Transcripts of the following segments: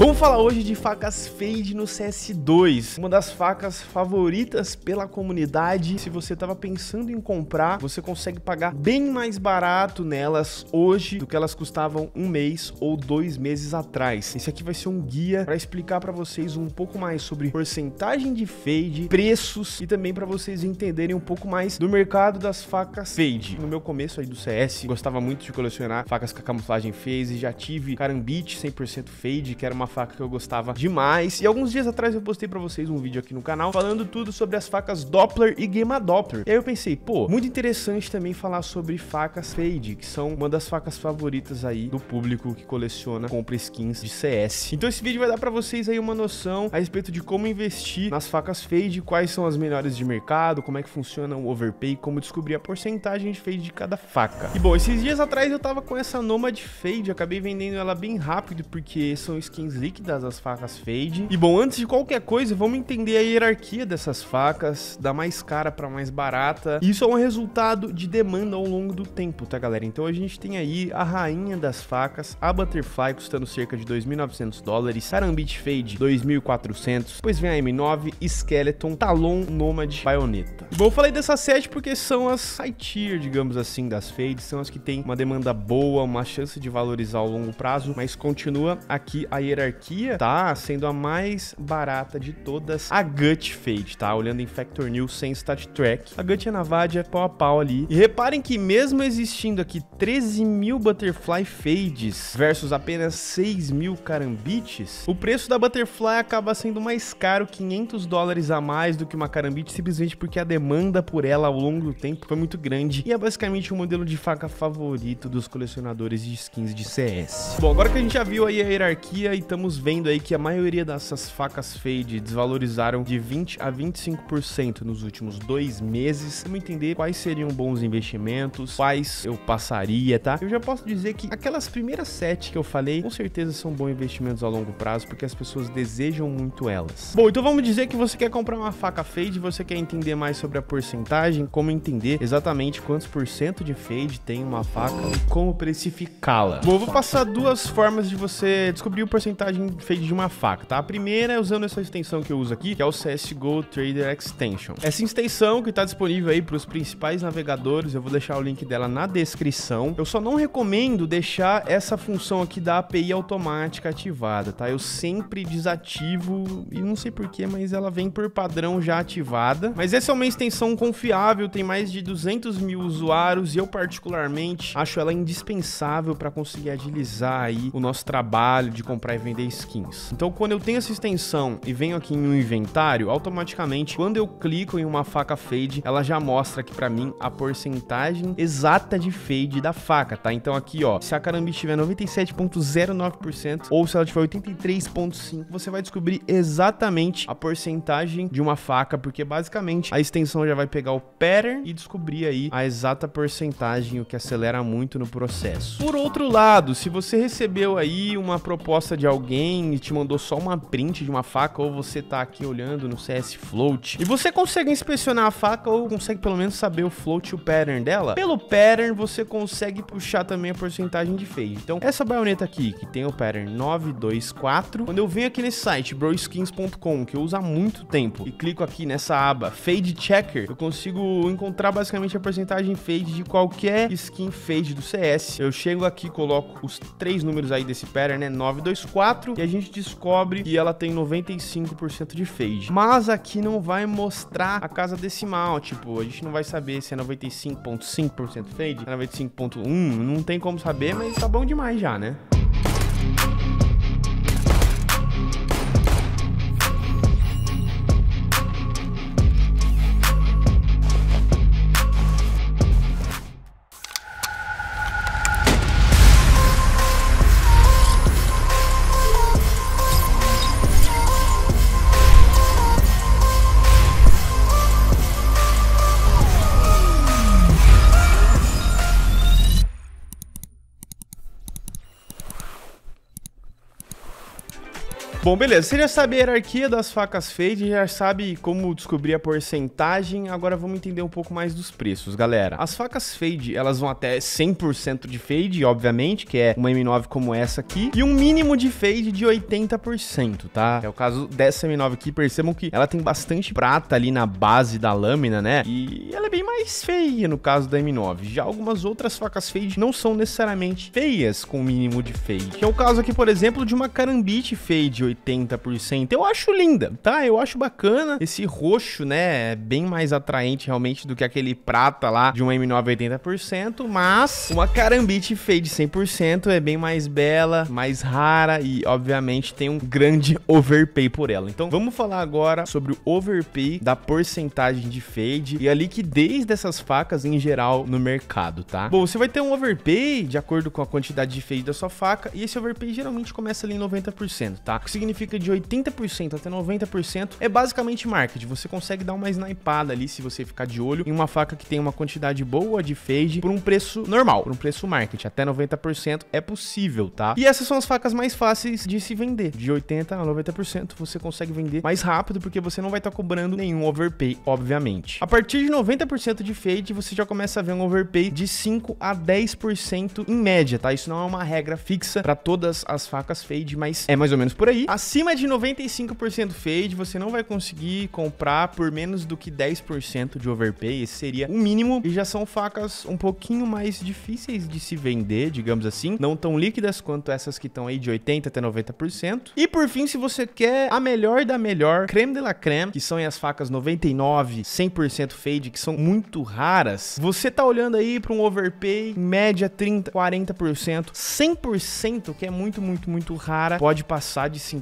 Vamos falar hoje de facas fade no CS2, uma das facas favoritas pela comunidade. Se você estava pensando em comprar, você consegue pagar bem mais barato nelas hoje do que elas custavam um mês ou dois meses atrás. Esse aqui vai ser um guia para explicar para vocês um pouco mais sobre porcentagem de fade, preços e também para vocês entenderem um pouco mais do mercado das facas fade. No meu começo aí do CS, gostava muito de colecionar facas com a camuflagem phase, já tive carambite 100% fade, que era uma faca que eu gostava demais. E alguns dias atrás eu postei para vocês um vídeo aqui no canal falando tudo sobre as facas Doppler e Gema Doppler. E aí eu pensei, pô, muito interessante também falar sobre facas fade, que são uma das facas favoritas aí do público que coleciona, compra skins de CS. Então esse vídeo vai dar para vocês aí uma noção a respeito de como investir nas facas fade, quais são as melhores de mercado, como é que funciona o overpay, como descobrir a porcentagem de fade de cada faca. E bom, esses dias atrás eu tava com essa Nomad Fade, acabei vendendo ela bem rápido porque são skins líquidas as facas Fade. E bom, antes de qualquer coisa, vamos entender a hierarquia dessas facas, da mais cara para mais barata. Isso é um resultado de demanda ao longo do tempo, tá galera? Então a gente tem aí a rainha das facas, a Butterfly custando cerca de 2.900 dólares, Sarambit Fade 2.400, depois vem a M9, Skeleton, Talon, Nomad, Bayonetta. Bom, eu falei dessas sete porque são as high tier, digamos assim, das Fades, são as que têm uma demanda boa, uma chance de valorizar ao longo prazo, mas continua aqui a hierarquia, tá? Sendo a mais barata de todas, a Gut Fade, tá? Olhando em Factor New sem Stat Track. A Gut a Navadia pau a pau ali. E reparem que mesmo existindo aqui 13 mil Butterfly Fades versus apenas 6 mil Carambites, o preço da Butterfly acaba sendo mais caro, 500 dólares a mais do que uma Carambite, simplesmente porque a demanda por ela ao longo do tempo foi muito grande e é basicamente o modelo de faca favorito dos colecionadores de skins de CS. Bom, agora que a gente já viu aí a hierarquia e estamos vendo aí que a maioria dessas facas fade desvalorizaram de 20 a 25% nos últimos dois meses, vamos entender quais seriam bons investimentos, quais eu passaria, tá? Eu já posso dizer que aquelas primeiras sete que eu falei, com certeza são bons investimentos a longo prazo, porque as pessoas desejam muito elas. Bom, então vamos dizer que você quer comprar uma faca fade, você quer entender mais sobre a porcentagem, como entender exatamente quantos por cento de fade tem uma faca e como precificá-la. Bom, eu vou passar duas formas de você descobrir a porcentagem fade de uma faca, tá? A primeira é usando essa extensão que eu uso aqui, que é o CSGO Trader Extension. Essa extensão que está disponível aí para os principais navegadores, eu vou deixar o link dela na descrição. Eu só não recomendo deixar essa função aqui da API automática ativada, tá? Eu sempre desativo e não sei porquê, mas ela vem por padrão já ativada. Mas essa é uma extensão confiável, tem mais de 200 mil usuários e eu particularmente acho ela indispensável para conseguir agilizar aí o nosso trabalho de comprar e vender skins. Então, quando eu tenho essa extensão e venho aqui em um inventário, automaticamente, quando eu clico em uma faca fade, ela já mostra aqui para mim a porcentagem exata de fade da faca, tá? Então aqui, ó, se a caramba estiver 97.09% ou se ela tiver 83.5, você vai descobrir exatamente a porcentagem de uma faca, porque basicamente a extensão já vai pegar o pattern e descobrir aí a exata porcentagem, o que acelera muito no processo. Por outro lado, se você recebeu aí uma proposta de alguém e te mandou só uma print de uma faca ou você tá aqui olhando no CS Float e você consegue inspecionar a faca ou consegue pelo menos saber o float e o pattern dela, pelo pattern você consegue puxar também a porcentagem de fade. Então, essa baioneta aqui, que tem o pattern 924, quando eu venho aqui nesse site, broskins.com, que eu uso há muito tempo, e clico aqui nessa aba Fade Checker, eu consigo encontrar basicamente a porcentagem fade de qualquer skin fade do CS. Eu chego aqui, coloco os três números aí desse pattern, né, 924, e a gente descobre que ela tem 95% de fade. Mas aqui não vai mostrar a casa decimal, tipo, a gente não vai saber se é 95.5% fade, é 95.1, não tem como saber, mas tá bom demais já, né? Bom, beleza. Você já sabe a hierarquia das facas fade, já sabe como descobrir a porcentagem. Agora vamos entender um pouco mais dos preços, galera. As facas fade, elas vão até 100% de fade, obviamente, que é uma M9 como essa aqui, e um mínimo de fade de 80%, tá? É o caso dessa M9 aqui. Percebam que ela tem bastante prata ali na base da lâmina, né? E ela é bem mais feia no caso da M9. Já algumas outras facas fade não são necessariamente feias com mínimo de fade. Que é o caso aqui, por exemplo, de uma Karambit fade 80%. Eu acho linda, tá? Eu acho bacana. Esse roxo, né, é bem mais atraente realmente do que aquele prata lá de uma M9 80%, mas uma Karambit fade 100% é bem mais bela, mais rara e obviamente tem um grande overpay por ela. Então, vamos falar agora sobre o overpay da porcentagem de fade e a liquidez dessas facas em geral no mercado, tá? Bom, você vai ter um overpay de acordo com a quantidade de fade da sua faca e esse overpay geralmente começa ali em 90%, tá? Significa de 80% até 90% é basicamente market. Você consegue dar uma snipada ali se você ficar de olho em uma faca que tem uma quantidade boa de fade por um preço normal, por um preço market. Até 90% é possível, tá? E essas são as facas mais fáceis de se vender. De 80% a 90% você consegue vender mais rápido porque você não vai estar tá cobrando nenhum overpay, obviamente. A partir de 90% de fade, você já começa a ver um overpay de 5 a 10% em média, tá? Isso não é uma regra fixa para todas as facas fade, mas é mais ou menos por aí. Acima de 95% fade, você não vai conseguir comprar por menos do que 10% de overpay. Esse seria o mínimo. E já são facas um pouquinho mais difíceis de se vender, digamos assim. Não tão líquidas quanto essas que estão aí de 80% até 90%. E por fim, se você quer a melhor da melhor, creme de la creme, que são as facas 99, 100% fade, que são muito raras, você tá olhando aí para um overpay em média 30, 40%, 100%, que é muito, muito, muito rara, pode passar de 50%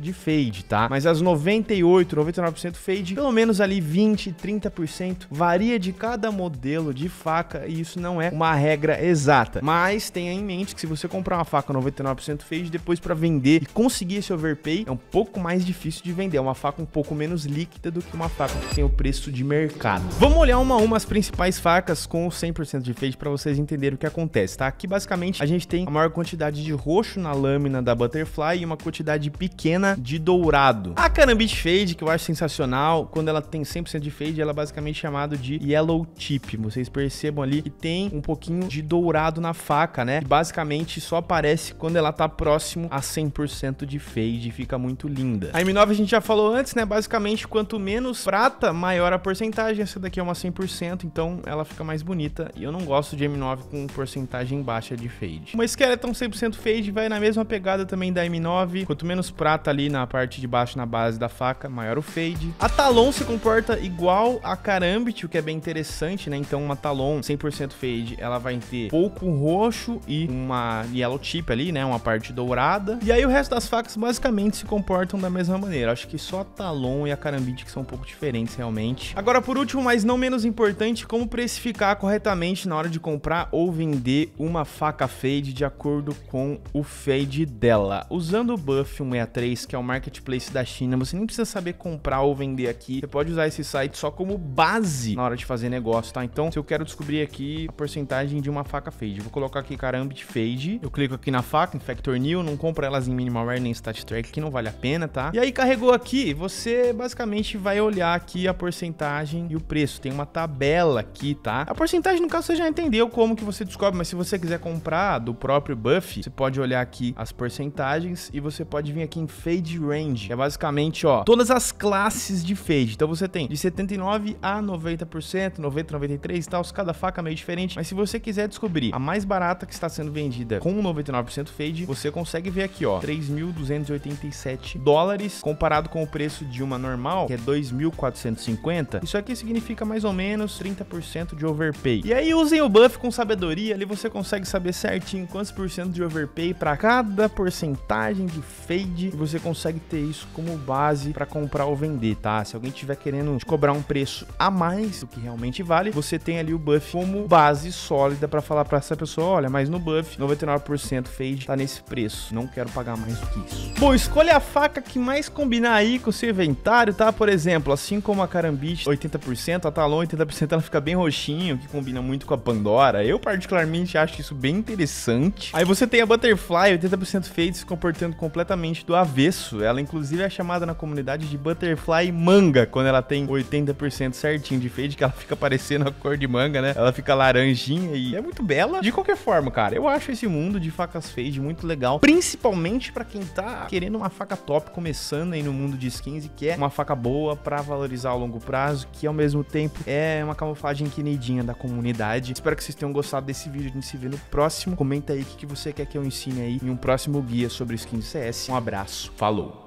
de fade, tá? Mas as 98, 99% fade, pelo menos ali 20, 30%, varia de cada modelo de faca e isso não é uma regra exata. Mas tenha em mente que se você comprar uma faca 99% fade, depois para vender e conseguir esse overpay, é um pouco mais difícil de vender. É uma faca um pouco menos líquida do que uma faca que tem o preço de mercado. Vamos olhar uma a uma as principais facas com 100% de fade para vocês entenderem o que acontece, tá? Aqui basicamente a gente tem a maior quantidade de roxo na lâmina da Butterfly e uma quantidade pequena de dourado. A Karambit Fade, que eu acho sensacional, quando ela tem 100% de fade, ela é basicamente chamada de Yellow Tip. Vocês percebam ali que tem um pouquinho de dourado na faca, né? Que basicamente só aparece quando ela tá próximo a 100% de fade, fica muito linda. A M9 a gente já falou antes, né? Basicamente, quanto menos prata, maior a porcentagem. Essa daqui é uma 100%, então ela fica mais bonita. E eu não gosto de M9 com porcentagem baixa de fade. Uma Skeleton 100% fade vai na mesma pegada também da M9. Quanto menos prata ali na parte de baixo, na base da faca, maior o fade. A Talon se comporta igual a Karambit, o que é bem interessante, né? Então uma Talon 100% fade, ela vai ter pouco roxo e uma yellow chip ali, né? Uma parte dourada. E aí o resto das facas basicamente se comportam da mesma maneira. Acho que só a Talon e a Karambit que são um pouco diferentes realmente. Agora, por último, mas não menos importante, como precificar corretamente na hora de comprar ou vender uma faca fade de acordo com o fade dela. Usando o Buff 163, que é o marketplace da China, você nem precisa saber comprar ou vender aqui. Você pode usar esse site só como base na hora de fazer negócio, tá? Então, se eu quero descobrir aqui a porcentagem de uma faca fade, vou colocar aqui Karambit Fade. Eu clico aqui na faca, em Factor New, não compro elas em Minimalware nem Stat Track, que não vale a pena, tá? E aí carregou aqui, você basicamente vai olhar aqui a porcentagem e o preço. Tem uma tabela aqui, tá? A porcentagem, no caso, você já entendeu como que você descobre, mas se você quiser comprar do próprio Buff, você pode olhar aqui as porcentagens e você pode vir aqui em Fade Range. É basicamente, ó, todas as classes de Fade. Então você tem de 79 a 90%, 90, 93 e tal, cada faca é meio diferente. Mas se você quiser descobrir a mais barata que está sendo vendida com 99% Fade, você consegue ver aqui, ó, 3.287 dólares comparado com o preço de uma normal, que é 2.450. Isso aqui significa mais ou menos 30% de overpay. E aí usem o buff com sabedoria, ali você consegue saber certinho quantos por cento de overpay para cada porcentagem de fade e você consegue ter isso como base para comprar ou vender, tá? Se alguém tiver querendo te cobrar um preço a mais do que realmente vale, você tem ali o buff como base sólida para falar para essa pessoa, olha, mas no buff 99% fade tá nesse preço, não quero pagar mais do que isso. Bom, escolha a faca que mais combinar aí com o seu inventário, tá? Por exemplo, assim como a Karambit 80%, a Talon 80% ela fica bem roxinho, que combina muito com a Pandora. Eu particularmente acho isso bem interessante. Aí você tem a Butterfly 80% fade se comportando completamente completamente do avesso. Ela, inclusive, é chamada na comunidade de Butterfly Manga, quando ela tem 80% certinho de fade, que ela fica parecendo a cor de manga, né? Ela fica laranjinha e é muito bela. De qualquer forma, cara, eu acho esse mundo de facas fade muito legal, principalmente para quem tá querendo uma faca top, começando aí no mundo de skins e quer uma faca boa para valorizar ao longo prazo, que ao mesmo tempo é uma camuflagem queridinha da comunidade. Espero que vocês tenham gostado desse vídeo, a gente se vê no próximo. Comenta aí o que você quer que eu ensine aí em um próximo guia sobre skins CS. Um abraço, falou!